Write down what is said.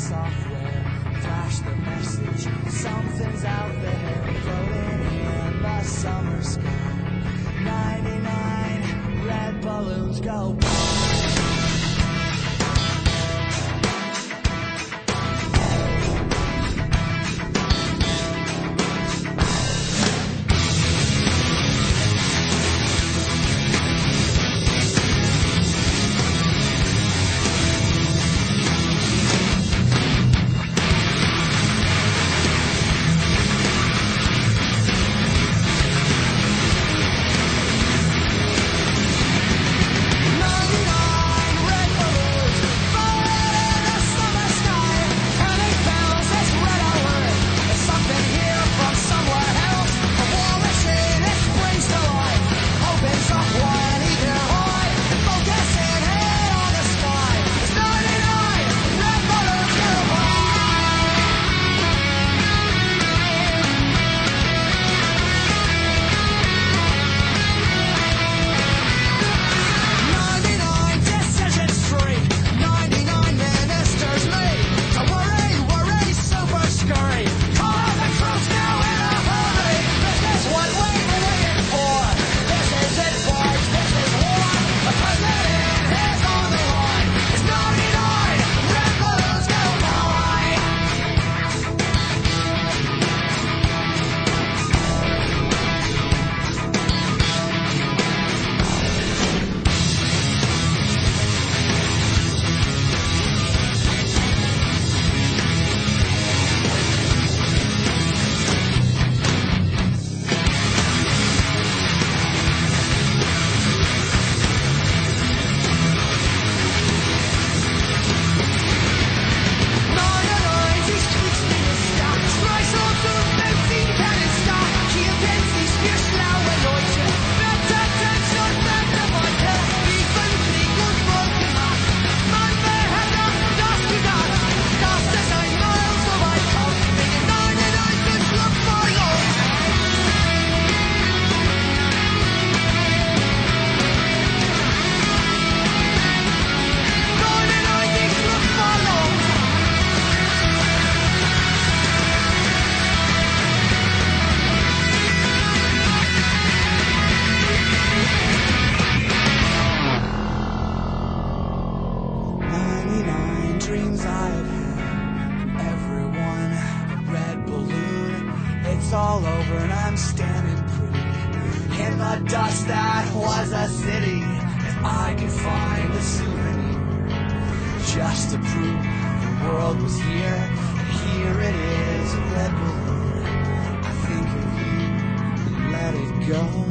software. Dreams I've had. Everyone, red balloon, it's all over and I'm standing pretty in the dust that was a city. If I could find a souvenir, just to prove the world was here, here it is, a red balloon. I think of you, let it go.